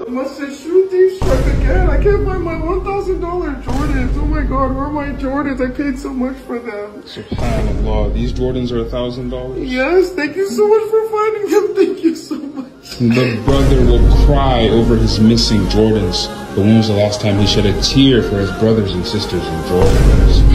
I must have shoot thief struck again. I can't find my $1,000 Jordans. Oh my god, where are my Jordans? I paid so much for them. SubhanAllah. These Jordans are thousand dollars? Yes, thank you so much for finding them. Thank you so much. The brother will cry over his missing Jordans. But when was the last time he shed a tear for his brothers and sisters in Jordans?